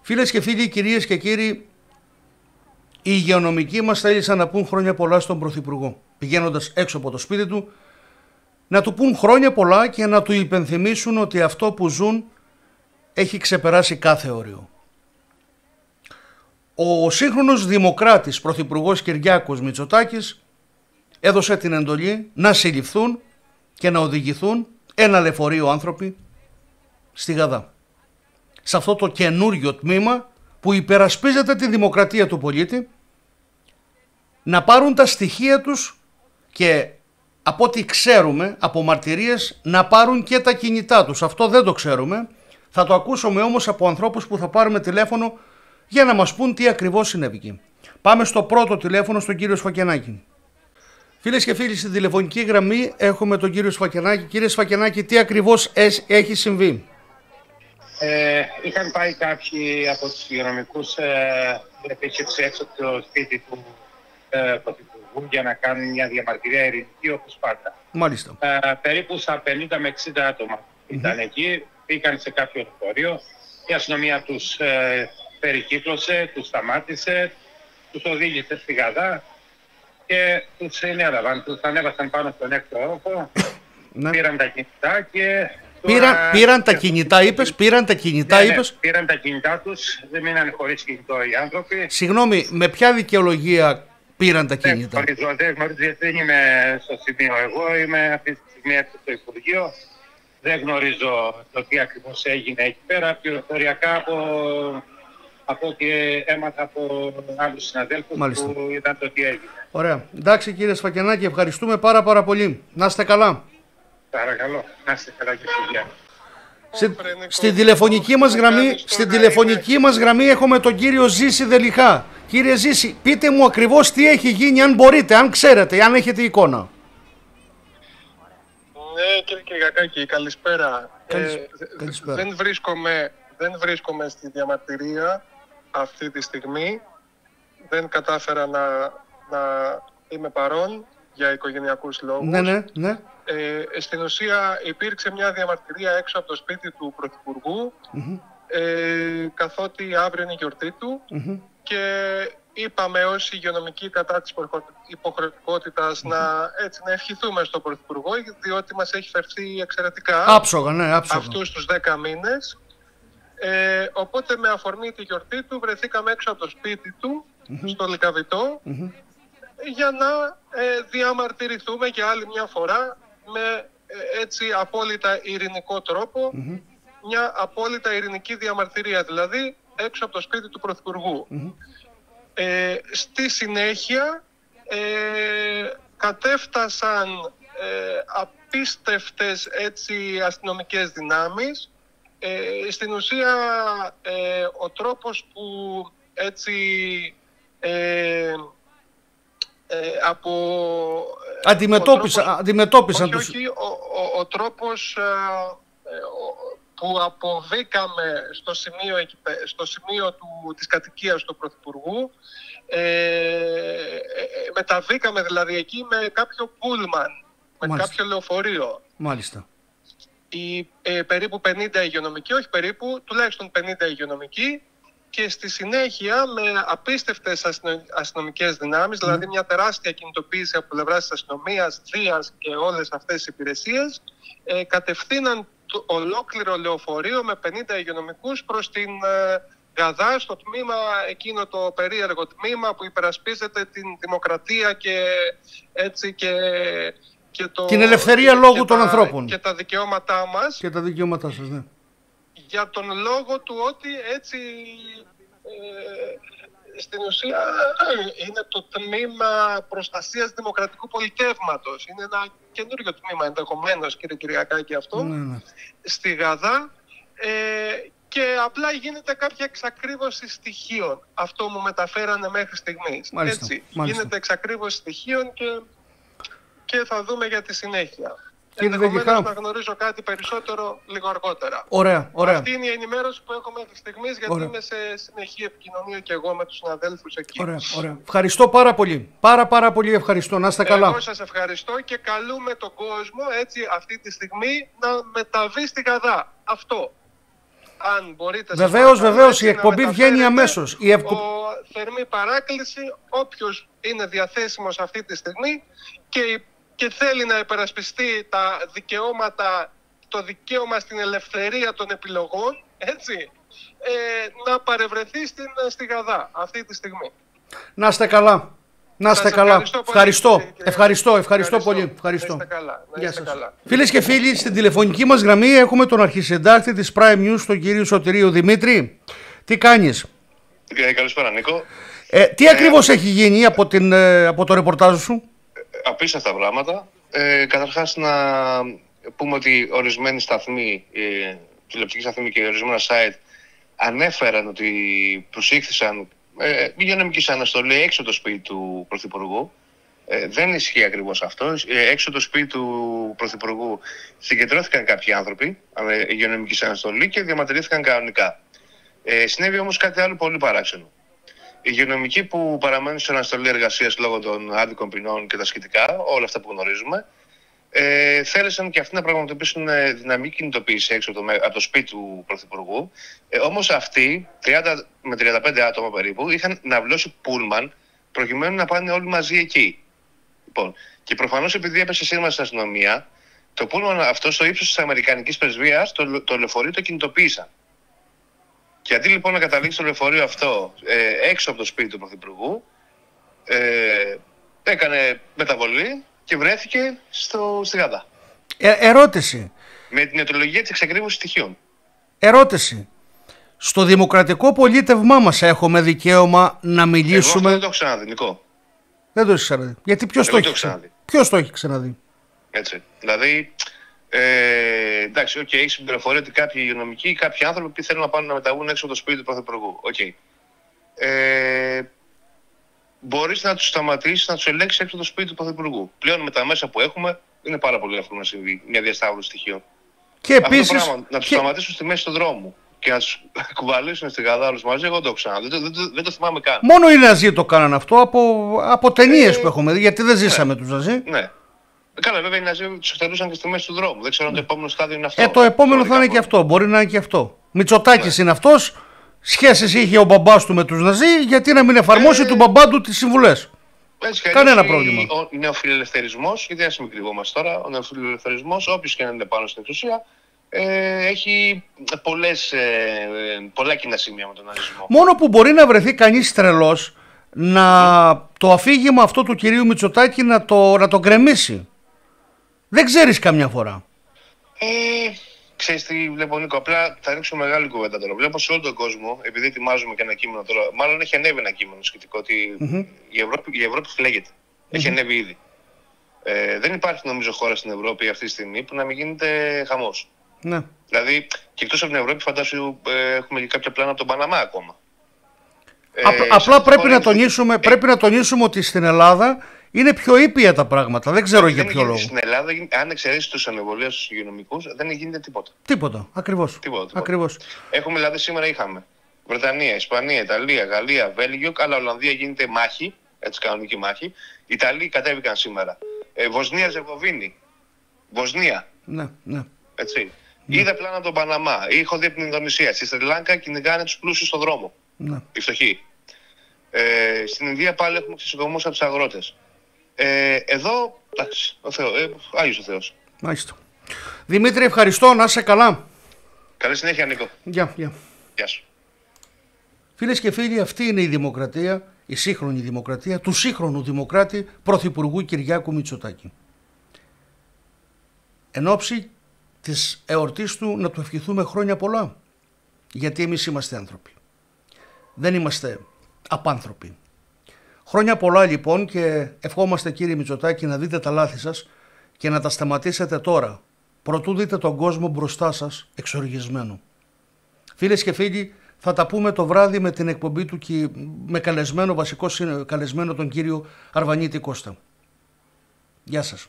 Φίλες και φίλοι, κυρίες και κύριοι, οι υγειονομικοί μας θέλησαν να πούν χρόνια πολλά στον Πρωθυπουργό, πηγαίνοντας έξω από το σπίτι του, να του πούν χρόνια πολλά και να του υπενθυμίσουν ότι αυτό που ζουν έχει ξεπεράσει κάθε όριο. Ο σύγχρονος δημοκράτης Πρωθυπουργός Κυριάκος Μητσοτάκης έδωσε την εντολή να συλληφθούν και να οδηγηθούν ένα λεωφορείο άνθρωποι στη Γαδά. Σε αυτό το καινούριο τμήμα που υπερασπίζεται τη δημοκρατία του πολίτη να πάρουν τα στοιχεία τους και από ό,τι ξέρουμε από μαρτυρίες να πάρουν και τα κινητά τους. Αυτό δεν το ξέρουμε. Θα το ακούσουμε όμως από ανθρώπους που θα πάρουμε τηλέφωνο για να μας πούν τι ακριβώς συνέβη εκεί. Πάμε στο πρώτο τηλέφωνο στον κύριο Σφακενάκη. Φίλες και φίλοι, στην τηλεφωνική γραμμή έχουμε τον κύριο Σφακενάκη. Κύριε Σφακενάκη, τι ακριβώς έχει συμβεί; Ε, είχαν πάει κάποιοι από τους υγειονομικούς ε, επίσκεψη έξω από το σπίτι του ε, Πρωθυπουργού για να κάνουν μια διαμαρτυρία ειρηνική όπως πάντα. Μάλιστα. Ε, περίπου στα 50 με 60 άτομα ήταν εκεί, πήγαν σε κάποιο λεωφορείο, η αστυνομία τους ε, περικύκλωσε, τους σταμάτησε, τους οδήγησε στη Γαδά και τους συνέλαβαν, τους ανέβασαν πάνω στον έκτο όροφο, Ναι. πήραν τα κινητά και... Πήραν, τώρα- πήραν τα κινητά, είπες, πήραν τα κινητά, Ναι, ναι, είπες. πήραν τα κινητά τους, δεν μείνανε χωρίς κινητό οι άνθρωποι. Συγγνώμη, με ποια δικαιολογία πήραν τα Δεν κινητά; γνωρίζω, δεν γνωρίζω γιατί δεν είμαι στο σημείο. Εγώ είμαι αυτή τη στιγμή έξω στο Υπουργείο. Δεν γνωρίζω το τι ακριβώς έγινε εκεί πέρα. Πληροφοριακά από, από ό,τι έμαθα από άλλους συναδέλφους Μάλιστα. που είδαν το τι έγινε. Ωραία. Εντάξει κύριε Σφακενάκη, ευχαριστούμε πάρα πάρα πολύ. Να είστε καλά. Παρακαλώ, να είστε καλά και παιδιά. Στη, στην τηλεφωνική μας γραμμή, στην τηλεφωνική μας γραμμή έχουμε τον κύριο Ζήση Δελιχά. Κύριε Ζήση, πείτε μου ακριβώς τι έχει γίνει, αν μπορείτε, αν ξέρετε, αν έχετε εικόνα. Ναι, κύριε Κυριακάκη, καλησπέρα. Καλησ- Ε, δε- καλησπέρα. Δεν, βρίσκομαι, δεν βρίσκομαι στη διαμαρτυρία αυτή τη στιγμή. Δεν κατάφερα να, να είμαι παρόν για οικογενειακούς λόγους. Ναι, ναι, ναι. Ε, στην ουσία υπήρξε μια διαμαρτυρία έξω από το σπίτι του Πρωθυπουργού ε, καθότι αύριο είναι η γιορτή του και είπαμε ως υγειονομική κατά της υποχρεωτικότητας να, έτσι, να ευχηθούμε στον Πρωθυπουργό διότι μας έχει φερθεί εξαιρετικά Άψογα, ναι, άψογα. αυτούς τους 10 μήνες. Ε, οπότε με αφορμή τη γιορτή του βρεθήκαμε έξω από το σπίτι του, στο λικαβιτο για να ε, διαμαρτυρηθούμε για άλλη μια φορά με ε, έτσι απόλυτα ειρηνικό τρόπο, μια απόλυτα ειρηνική διαμαρτυρία δηλαδή έξω από το σπίτι του πρωθυπουργου Ε, στη συνέχεια ε, κατέφτασαν ε, απίστευτες έτσι αστυνομικές δυνάμεις. Ε, στην ουσία ε, ο τρόπος που έτσι ε, ε, από... ε, Αντιμετώπισα, ο τρόπος- αντιμετώπισαν όχι, τους... όχι, ο, ο, ο τρόπος ε, ε, ο- που αποβήκαμε στο σημείο, εκεί πέ- στο σημείο του, της κατοικίας του Πρωθυπουργού ε, ε, ε, μεταβήκαμε δηλαδή εκεί με κάποιο πούλμαν, με Μάλιστα. κάποιο λεωφορείο. Μάλιστα. Οι ε, περίπου 50 υγειονομικοί, όχι περίπου, τουλάχιστον 50 υγειονομικοί και στη συνέχεια με απίστευτες αστυνο- αστυνομικές δυνάμεις, δηλαδή μια τεράστια κινητοποίηση από πλευράς της αστυνομίας, Δίας και όλες αυτές τις υπηρεσίες, ε, κατευθύναν το ολόκληρο λεωφορείο με 50 υγειονομικούς προς την ε, Γαδά, στο τμήμα, εκείνο το περίεργο τμήμα που υπερασπίζεται την δημοκρατία και έτσι και... και το, Την ελευθερία και- λόγου και των τα- ανθρώπων. Και τα δικαιώματά μας Και τα δικαιώματά σας, ναι. Για τον λόγο του ότι έτσι ε, στην ουσία ε, είναι το τμήμα προστασίας δημοκρατικού πολιτεύματος. Είναι ένα καινούριο τμήμα ενδεχομένως κύριε Κυριακάκη αυτό ναι, ναι. στη Γαδά ε, και απλά γίνεται κάποια εξακρίβωση στοιχείων. Αυτό μου μεταφέρανε μέχρι στιγμής. Μάλιστα, Έτσι, μάλιστα. γίνεται εξακρίβωση στοιχείων και, και θα δούμε για τη συνέχεια. Κύριε Ενδεχομένως Δελιχά. να γνωρίζω κάτι περισσότερο λίγο αργότερα. Ωραία, ωραία. Αυτή είναι η ενημέρωση που έχω μέχρι στιγμή, γιατί Ωραία. είμαι σε συνεχή επικοινωνία και εγώ με τους συναδέλφους εκεί. Ωραία, ωραία. Ευχαριστώ πάρα πολύ. Πάρα πάρα πολύ ευχαριστώ. Να είστε καλά. Εγώ σας ευχαριστώ και καλούμε τον κόσμο έτσι αυτή τη στιγμή να μεταβεί στη Γαδά. Αυτό. αν μπορείτε... Βεβαίως, βεβαίως, η εκπομπή βγαίνει αμέσως. Η ευκο... ο, θερμή παράκληση, όποιος είναι διαθέσιμος αυτή τη στιγμή και, και θέλει να υπερασπιστεί τα δικαιώματα, το δικαίωμα στην ελευθερία των επιλογών, έτσι, ε, να παρευρεθεί στην, στη Γαδά αυτή τη στιγμή. Να είστε καλά. Να είστε καλά. ευχαριστώ πολύ, Ευχαριστώ. κύριε- Ευχαριστώ, ευχαριστώ Ευχαριστώ. πολύ. Ευχαριστώ. Να είστε καλά. Να Γεια είστε σας. καλά. Φίλες και φίλοι, στην τηλεφωνική μας γραμμή έχουμε τον αρχισυντάκτη της Prime News, τον κύριο Σωτηρίου Δημήτρη. Τι κάνεις; Ε, καλησπέρα Νίκο. Ε, τι ακριβώς έχει γίνει από, την, ε, από το ρεπορτάζ σου; Απίστευτα πράγματα. Ε, καταρχάς να πούμε ότι ορισμένοι σταθμοί, ε, τηλεοπτικοί σταθμοί και ορισμένα site ανέφεραν ότι προσήχθησαν ε, υγειονομική αναστολή έξω από το σπίτι του Πρωθυπουργού. Ε, δεν ισχύει ακριβώς αυτό. Ε, έξω από το σπίτι του Πρωθυπουργού συγκεντρώθηκαν κάποιοι άνθρωποι με υγειονομική αναστολή και διαμαρτυρήθηκαν κανονικά. Ε, συνέβη όμως κάτι άλλο πολύ παράξενο. Οι υγειονομικοί που παραμένουν σε αναστολή εργασίας λόγω των άδικων ποινών και τα σχετικά, όλα αυτά που γνωρίζουμε, ε, θέλησαν και αυτοί να πραγματοποιήσουν ε, δυναμική κινητοποίηση έξω από το, με- από το σπίτι του Πρωθυπουργού. Ε, Όμως αυτοί, 30 με 35 άτομα περίπου, είχαν ναυλώσει πούλμαν προκειμένου να πάνε όλοι μαζί εκεί. Λοιπόν, και προφανώς επειδή έπεσε σήμα στην αστυνομία, το πούλμαν αυτό στο ύψος της Αμερικανικής πρεσβείας, το, το λεωφορείο το κινητοποίησαν. Και αντί λοιπόν να καταλήξει το λεωφορείο αυτό ε, έξω από το σπίτι του Πρωθυπουργού, ε, έκανε μεταβολή και βρέθηκε στο, στη Γαδά. Ε, ερώτηση. Με την αιτιολογία της εξακρίβωσης στοιχείων. Ερώτηση. Στο δημοκρατικό πολίτευμά μας έχουμε δικαίωμα να Εγώ αυτό μιλήσουμε; δεν το έχω ξαναδεί, Νικό. Δεν το έχεις ξαναδεί. Γιατί ποιος Εγώ το, το έχεις έχω ξαναδεί; ξαναδεί. Ποιος το έχει ξαναδεί; Έτσι. Δηλαδή, ε, εντάξει, οκ, έχεις την πληροφορία ότι κάποιοι υγειονομικοί ή κάποιοι άνθρωποι που θέλουν να πάνε να μεταβούν έξω από το σπίτι του Πρωθυπουργού. Οκ. Ε, Μπορείς να τους σταματήσεις, να τους ελέγξεις έξω από το σπίτι του Πρωθυπουργού. Πλέον με τα μέσα που έχουμε είναι πάρα πολύ εύκολο να συμβεί μια διασταύρωση στοιχείων. Και Αυτό το επίσης... πράγμα, να τους και- σταματήσουν στη μέση του δρόμου και να τους κουβαλήσουν στη ΓΑΔΑ όλους μαζί, εγώ δεν το έχω ξαναδεί. Δεν, δεν, δεν, δεν το θυμάμαι καν. Μόνο οι Ναζί το κάναν αυτό από, από ταινίες Ε, που έχουμε δει, γιατί δεν ζήσαμε τους Ναζί. Ναι. Καλά, βέβαια οι Ναζί του εκτελούσαν και στη μέση του δρόμου. Δεν ξέρω αν το επόμενο στάδιο είναι αυτό. Ε, το επόμενο θα Θεωρητικά είναι και μόνο. αυτό. Μπορεί να είναι και αυτό. Μητσοτάκης Ναι. είναι αυτός. Σχέσεις είχε ο μπαμπάς του με τους Ναζί, γιατί να μην εφαρμόσει Ε, του μπαμπά του τις συμβουλές; Έτσι, κι Κανένα αλλιώς, πρόβλημα. Ο νεοφιλελευθερισμό, γιατί δεν μην κρυβόμαστε τώρα, ο νεοφιλελευθερισμό, όποιος και να είναι πάνω στην εξουσία, ε, έχει πολλές, ε, ε, πολλά κοινά σημεία με τον ναζισμό. Μόνο που μπορεί να βρεθεί κανείς τρελός να το αφήγημα αυτό του κυρίου Μητσοτάκη να το, να το γκρεμίσει. Δεν ξέρεις καμιά φορά. Ε, ξέρεις τι βλέπω Νίκο, απλά θα ρίξω μεγάλη κουβέντα τώρα. Βλέπω σε όλο τον κόσμο, επειδή ετοιμάζουμε και ένα κείμενο τώρα, μάλλον έχει ανέβει ένα κείμενο σχετικό ότι η, Ευρώπη, η Ευρώπη φλέγεται. Έχει ανέβει ήδη. Ε, δεν υπάρχει νομίζω χώρα στην Ευρώπη αυτή τη στιγμή που να μην γίνεται χαμός. Ναι. Δηλαδή, και εκτός από την Ευρώπη, φαντάσου ε, έχουμε και κάποια πλάνα από τον Παναμά ακόμα. Ε, Απ- σε απλά αυτή τη πρέπει χώρα να, είναι- τονίσουμε, ε, πρέπει να τονίσουμε ότι στην Ελλάδα είναι πιο ήπια τα πράγματα. Δεν ξέρω για δεν ποιο γίνεται λόγο. Στην Ελλάδα, γίνει- αν εξαιρέσεις τους ανεβολίε στους υγειονομικούς, δεν γίνεται τίποτα. Τίποτα. Ακριβώς. Τίποτα, τίποτα. Ακριβώς. Έχουμε δηλαδή σήμερα είχαμε Βρετανία, Ισπανία, Ιταλία, Γαλλία, Βέλγιο, αλλά Ολλανδία γίνεται μάχη, έτσι κανονική μάχη. Ιταλοί κατέβηκαν σήμερα. Ε, Βοσνία, Ζεγοβίνη. Βοσνία, Ναι, ναι. έτσι. Είδα πλάνα από τον Παναμά. Έχω δει από την Ινδονησία. Στη Σρι Λάγκα κυνηγάνε τους πλούσιους στον δρόμο. ναι. οι φτωχοί. Ε, στην Ινδία πάλι έχουμε ξεσηκωμούς από τους αγρότες. Ε, εδώ, εντάξει, ο Θεός, ε, Άγιος ο Θεός. Μάλιστα. Δημήτρη, ευχαριστώ. Να είσαι καλά. Καλή συνέχεια, Νίκο. Γεια, γεια. Γεια σου. Φίλες και φίλοι, αυτή είναι η δημοκρατία, η σύγχρονη δημοκρατία του σύγχρονου δημοκράτη Πρωθυπουργού Κυριάκου Μητσοτάκη. Εν ώψη της εορτής του να του ευχηθούμε χρόνια πολλά, γιατί εμείς είμαστε άνθρωποι. Δεν είμαστε απάνθρωποι. Χρόνια πολλά λοιπόν και ευχόμαστε κύριε Μητσοτάκη να δείτε τα λάθη σας και να τα σταματήσετε τώρα, προτού δείτε τον κόσμο μπροστά σας εξοργισμένο. Φίλες και φίλοι, θα τα πούμε το βράδυ με την εκπομπή του και με καλεσμένο, βασικό συν- καλεσμένο τον κύριο Αρβανίτη Κώστα. Γεια σας.